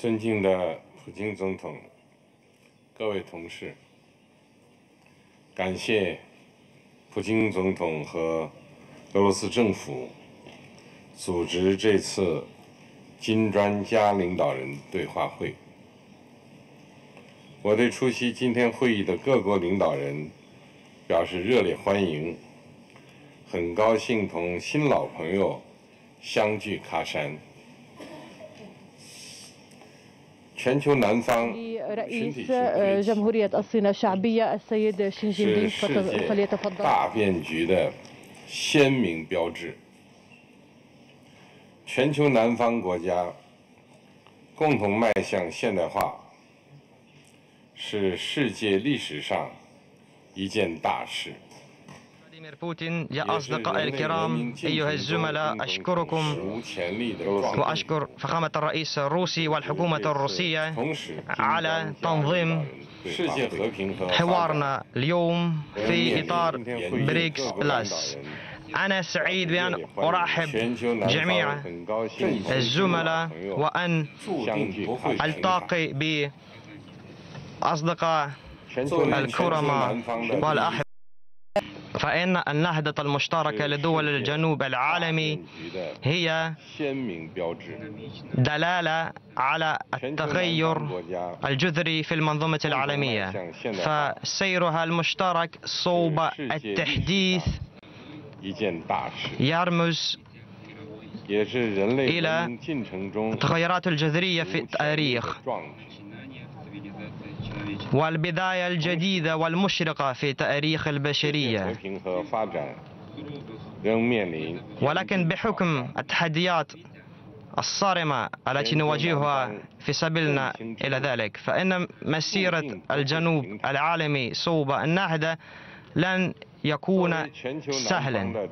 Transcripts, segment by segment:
尊敬的普京总统，各位同事，感谢普京总统和俄罗斯政府组织这次金砖家领导人对话会。我对出席今天会议的各国领导人表示热烈欢迎，很高兴同新老朋友相聚喀山。全球南方群体رئيس جمهورية الصين الشعبية السيد شين جين 是 بين 世 فت- 界 فليتفضل 大变局的鲜明标志。全球南方国家共同迈向现代化，是世界历史上一件大事。 فلاديمير بوتين يا أصدقائي الكرام أيها الزملاء أشكركم. وأشكر فخامة الرئيس الروسي والحكومة الروسية على تنظيم حوارنا اليوم في إطار بريكس بلس. أنا سعيد بأن أرحب جميع الزملاء وأن ألتقي بأصدقاء الكرماء والأحبة فإن النهضة المشتركة لدول الجنوب العالمي هي دلالة على التغير الجذري في المنظومة العالمية. فسيرها المشترك صوب التحديث يرمز إلى التغيرات الجذرية في التاريخ. والبداية الجديدة والمشرقة في تأريخ البشرية. ولكن بحكم التحديات الصارمة التي نواجهها في سبيلنا إلى ذلك فإن مسيرة الجنوب العالمي صوب النهضة لن يكون سهلا.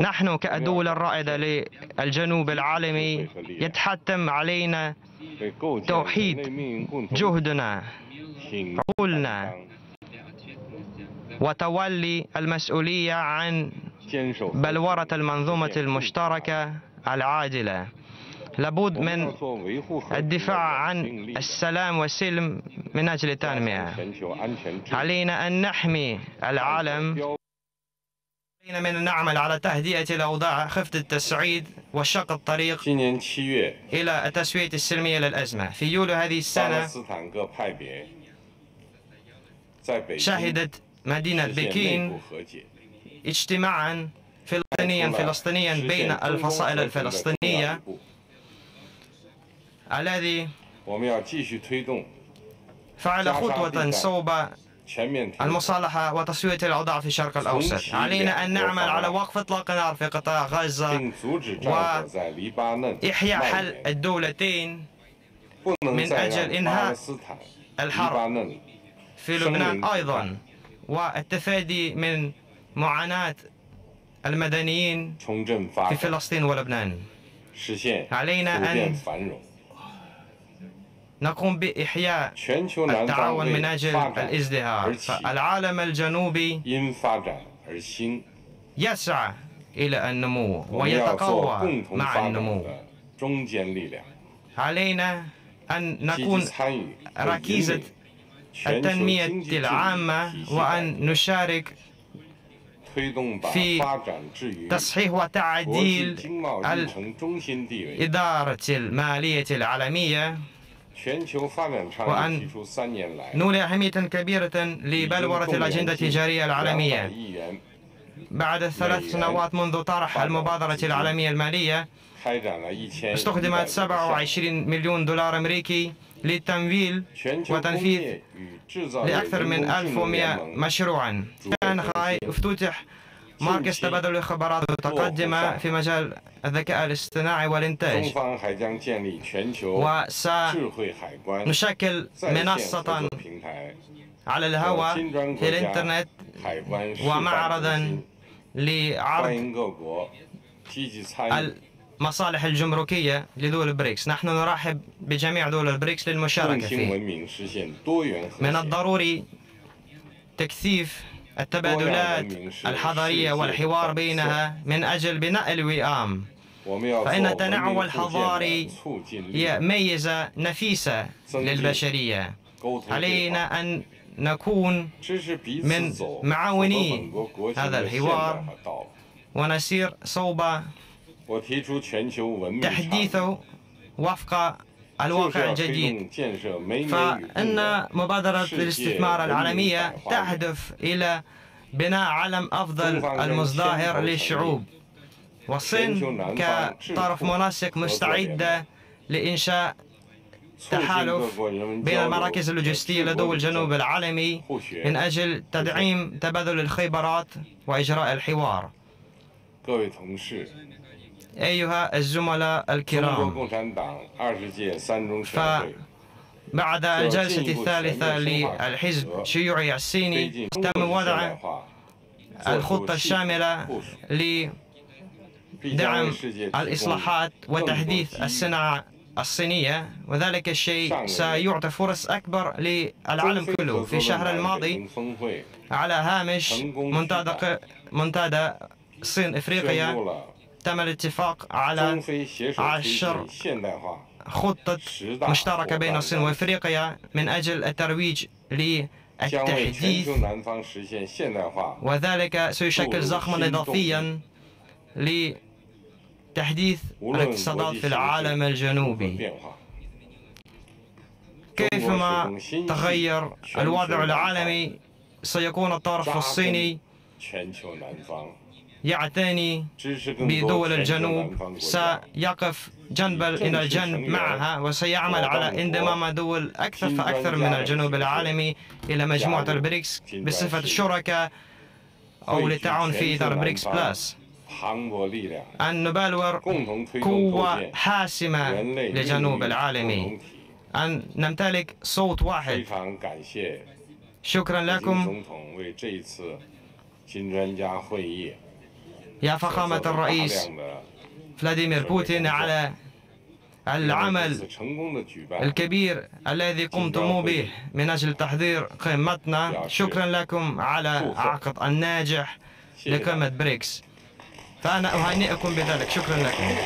نحن كدول الرائدة للجنوب العالمي يتحتم علينا توحيد جهدنا عقولنا وتولي المسؤولية عن بلورة المنظومة المشتركة العادلة. لابد من الدفاع عن السلام والسلم من أجل التنمية. علينا أن نحمي العالم علينا من نعمل على تهدئة الأوضاع خفض التصعيد وشق الطريق إلى التسوية السلمية للأزمة. في يوليو هذه السنة شهدت مدينة بكين اجتماعا فلسطينيا فلسطينيا بين الفصائل الفلسطينية. الذي فعل خطوة صوب المصالحة وتسوية الأوضاع في الشرق الأوسط. علينا أن نعمل على وقف إطلاق النار في قطاع غزة وإحياء حل الدولتين من أجل إنهاء الحرب. في لبنان أيضا. والتفادي من معاناة المدنيين في فلسطين ولبنان. علينا أن نقوم بإحياء نعم، التعاون من أجل الازدهار. فالعالم الجنوبي يسعى إلى النمو ويتقوى مع النمو. علينا أن نكون ركيزة التنمية العامة وأن نشارك في تصحيح وتعديل الإدارة المالية العالمية. وأن نولي أهمية كبيرة لبلورة الأجندة التجارية العالمية. بعد ثلاث سنوات منذ طرح المبادرة العالمية المالية استخدمت 27 مليون دولار أمريكي للتمويل وتنفيذ لأكثر من 1100 مشروعا. كان افتتح ماركس تبادل الخبرات المتقدمة في مجال الذكاء الاصطناعي والإنتاج. وسنشكل منصة على الهواء في الإنترنت ومعرضا لعرض المصالح الجمركية لدول البريكس. نحن نرحب بجميع دول البريكس للمشاركة فيه. من الضروري تكثيف التبادلات الحضرية والحوار بينها من أجل بناء الوئام. فإن التنوع الحضاري هي ميزة نفيسة للبشرية. علينا أن نكون من معاوني هذا الحوار. ونسير صوب تحديثه وفق الواقع الجديد فإن مبادرة الاستثمار العالمية تهدف إلى بناء علم أفضل المزدهر للشعوب. والصين كطرف منسق مستعدة لإنشاء تحالف بين المراكز اللوجستية لدول الجنوب العالمي من أجل تدعيم تبادل الخبرات وإجراء الحوار. أيها الزملاء الكرام. بعد الجلسة الثالثة للحزب الشيوعي الصيني تم وضع الخطة الشاملة لدعم الإصلاحات وتحديث الصناعة الصينية وذلك الشيء سيعطي فرص أكبر للعالم كله. في الشهر الماضي على هامش منتدى صين إفريقيا تم الاتفاق على عشر خطة مشتركة بين الصين وإفريقيا من أجل الترويج للتحديث وذلك سيشكل زخما إضافيا لتحديث الاقتصادات في العالم الجنوبي. كيفما تغير الوضع العالمي سيكون الطرف الصيني يعتني بدول الجنوب. سيقف جنبا إلى جنب معها وسيعمل على انضمام دول أكثر فأكثر من الجنوب العالمي إلى مجموعة البريكس بصفة شركاء أو للتعاون في إطار بريكس بلس. أن نبلور قوة حاسمة لجنوب العالمي. أن نمتلك صوت واحد. شكرا لكم. يا فخامة الرئيس فلاديمير بوتين على العمل الكبير الذي قمتم به من أجل تحضير قمتنا. شكرا لكم على عقد الناجح لقمة بريكس. فأنا أهنئكم بذلك. شكرا لكم.